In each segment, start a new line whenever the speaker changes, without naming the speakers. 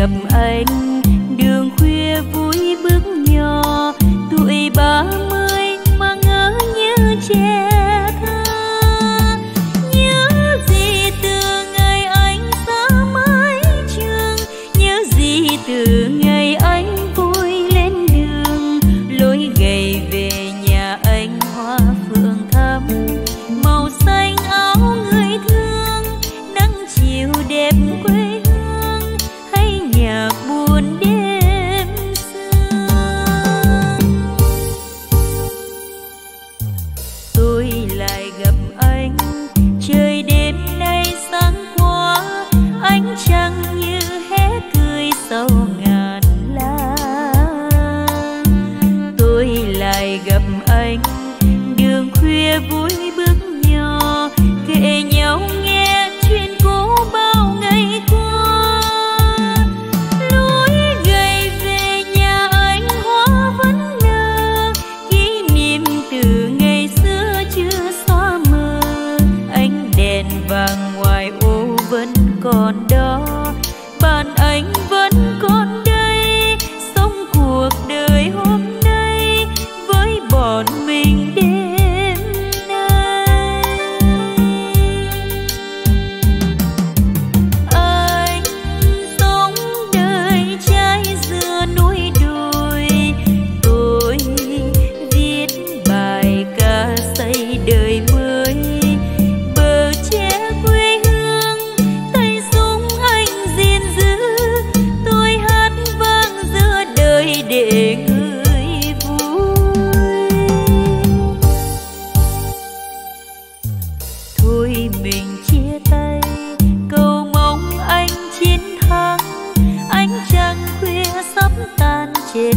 gặp anh một mình. chết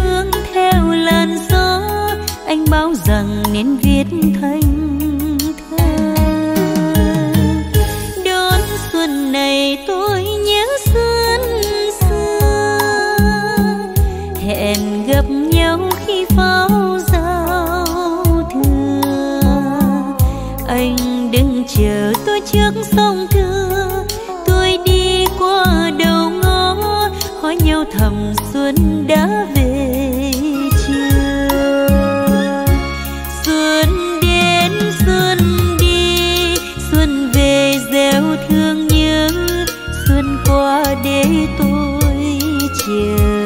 thương theo làn gió. Anh báo rằng nên viết thấy để tôi chờ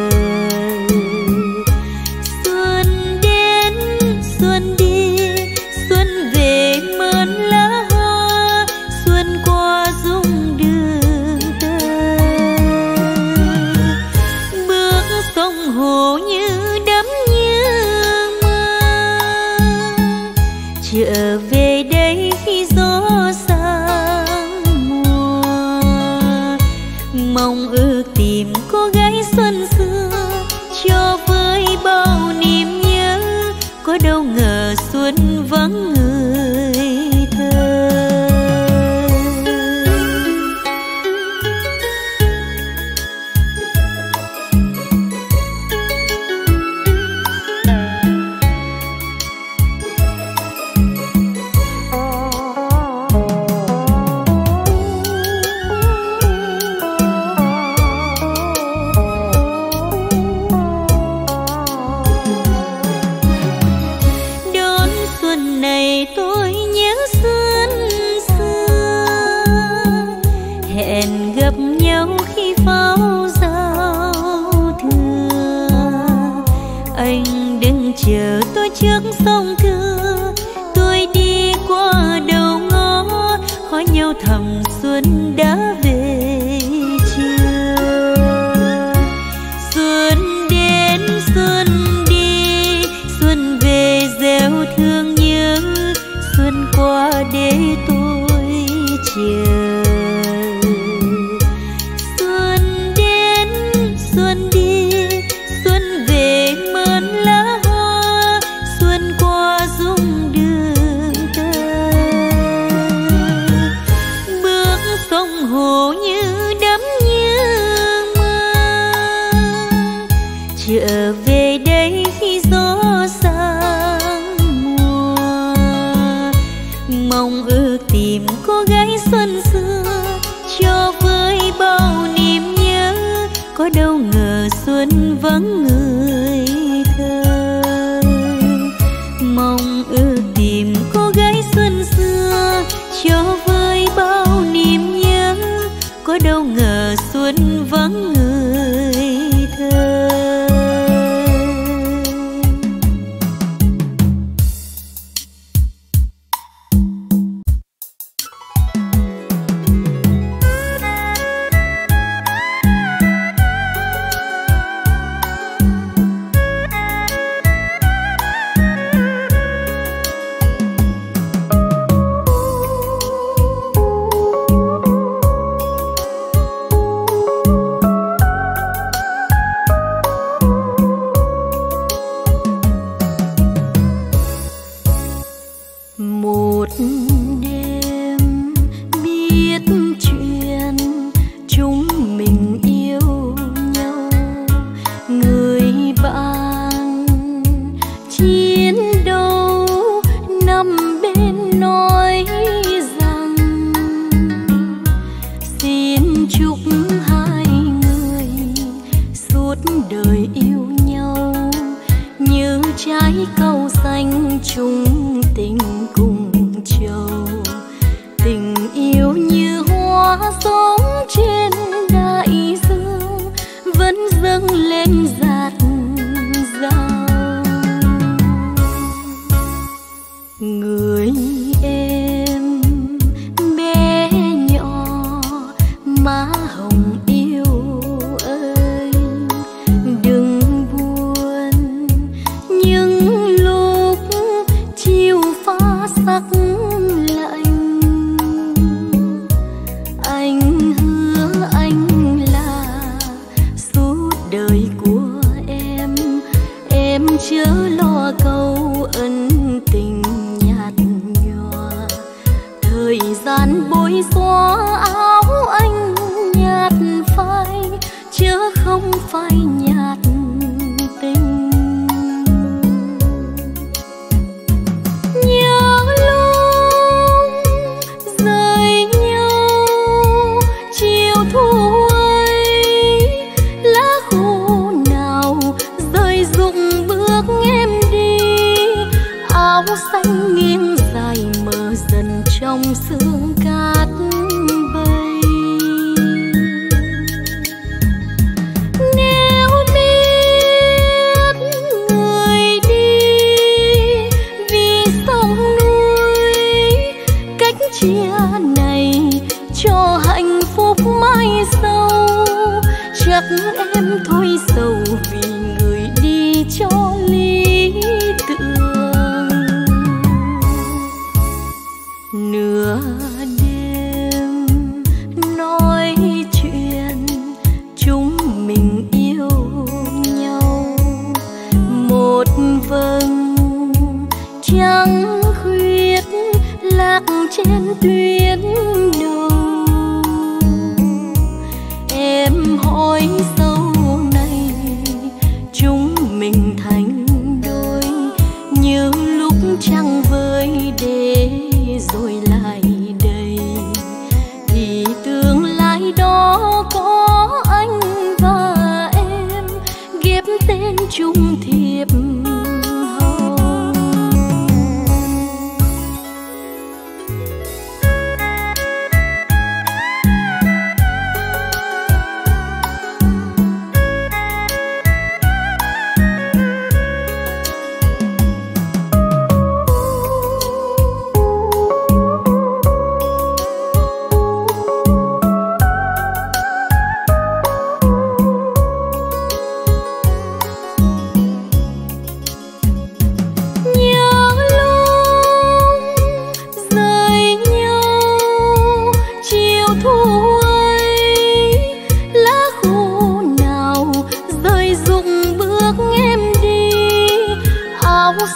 nước sông thưa tôi đi qua đầu ngõ hỏi nhau thầm xuân đã trở về đây khi gió sang mùa. Mong ước tìm cô gái xuân xưa, cho với bao niềm nhớ. Có đâu ngờ xuân vắng người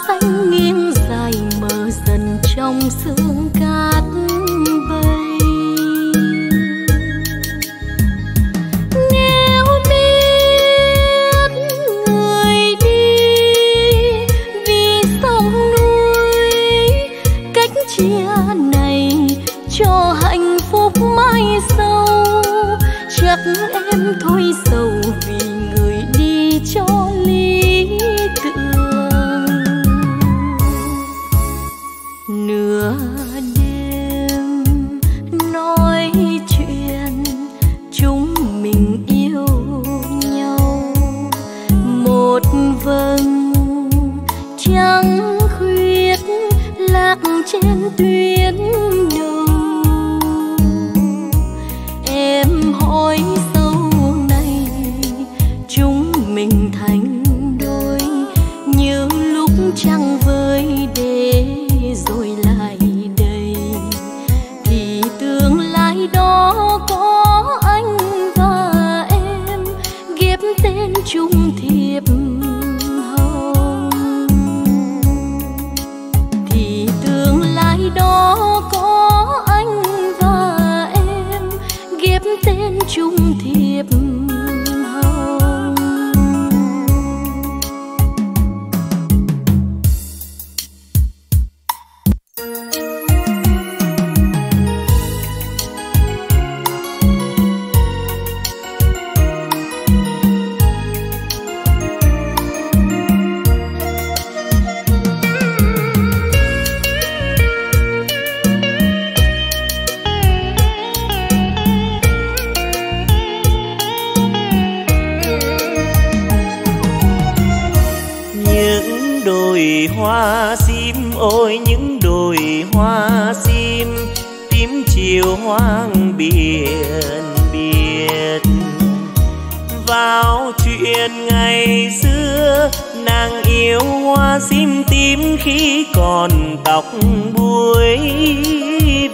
xanh
nghiêng dài mờ dần trong sương
đồi hoa sim. Ôi, những đồi hoa sim, tím chiều hoang biển biệt. Vào chuyện ngày xưa, nàng yêu hoa sim tím khi còn tóc buối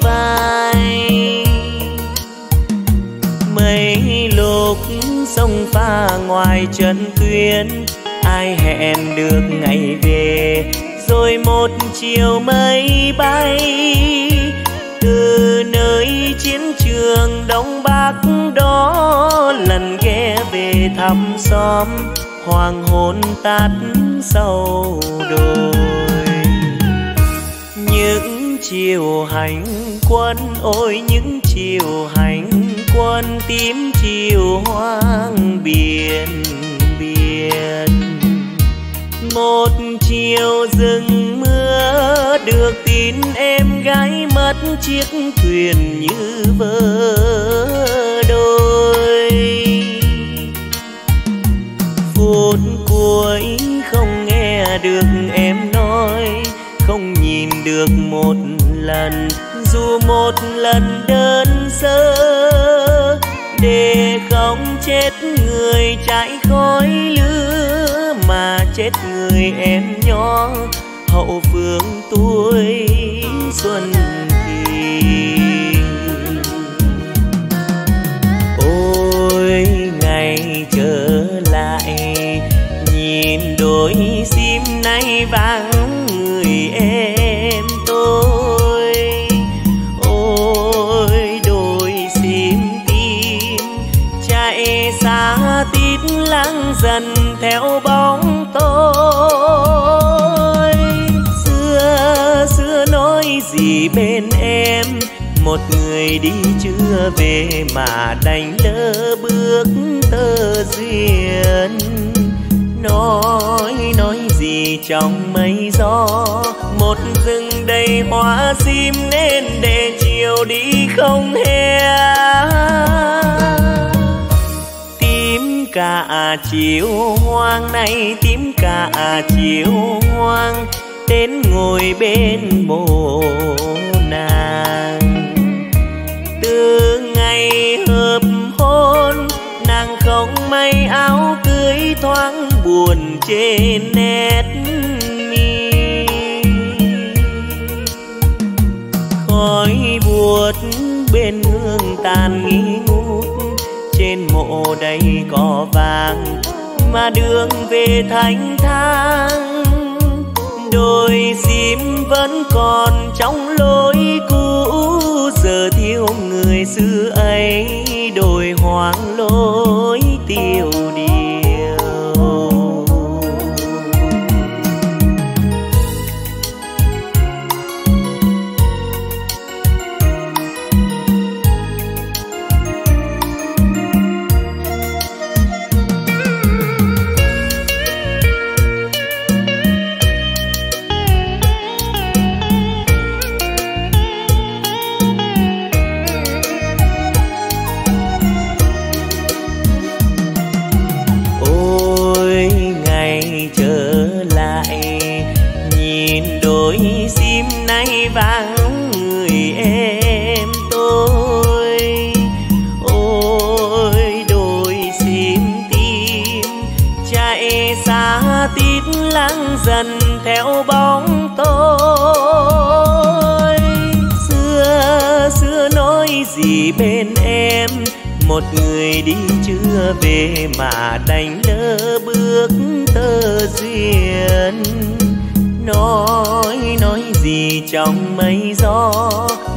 vai. Mây lục sông pha ngoài trần tuyến ai hẹn được ngày về, rồi một chiều mây bay. Từ nơi chiến trường đông bắc đó, lần ghé về thăm xóm hoàng hôn tắt sâu đồi. Những chiều hành quân, ôi những chiều hành quân, tím chiều hoang biển một chiều rừng mưa, được tin em gái mất chiếc thuyền như vỡ đôi. Phút cuối không nghe được em nói, không nhìn được một lần, dù một lần đơn sơ. Để không chết người chạy khói lửa chết người em nhỏ, hậu phương tuổi xuân kỳ ôi, ngày trở lại, nhìn đôi sim nay vàng gì bên em? Một người đi chưa về mà đành lỡ bước tơ duyên. Nói nói gì trong mây gió? Một rừng đầy hoa sim nên để chiều đi không hề. Tím cả chiều hoang này tím cả chiều hoang đến ngồi bên mồ nàng. Từ ngày hợp hôn, nàng không may áo cưới thoáng buồn trên nét mi. Khói buốt bên hương tàn nghi ngút, trên mộ đầy cỏ vàng, mà đường về thanh thang đôi sim vẫn còn trong lối cũ. Giờ thiếu người xưa ấy đổi hoang lối tiêu gì bên em? Một người đi chưa về mà đành lỡ bước tơ duyên. Nói nói gì trong mây gió?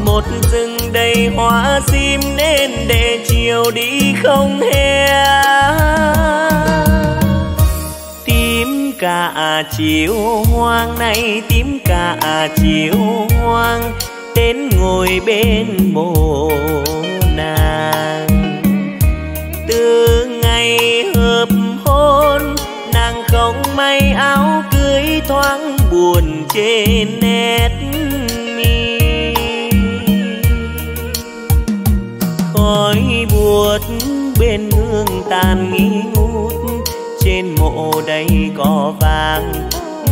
Một rừng đầy hoa sim nên để chiều đi không hề. Tím cả chiều hoang này tím cả chiều hoang đến ngồi bên mộ nàng. Từ ngày hợp hôn, nàng không may áo cưới thoáng buồn trên nét mi. Khói buốt bên hương tàn nghi ngút, trên mộ đầy cỏ vàng,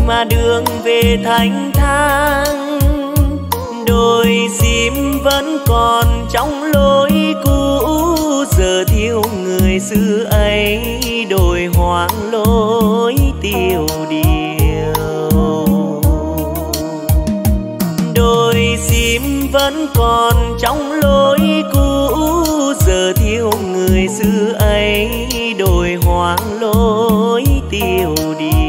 mà đường về thanh thang đôi sim vẫn còn trong lối cũ. Giờ thiếu người xưa ấy đổi hoang lối tiêu điều. Đôi sim vẫn còn trong lối cũ. Giờ thiếu người xưa ấy đổi hoang lối tiêu điều.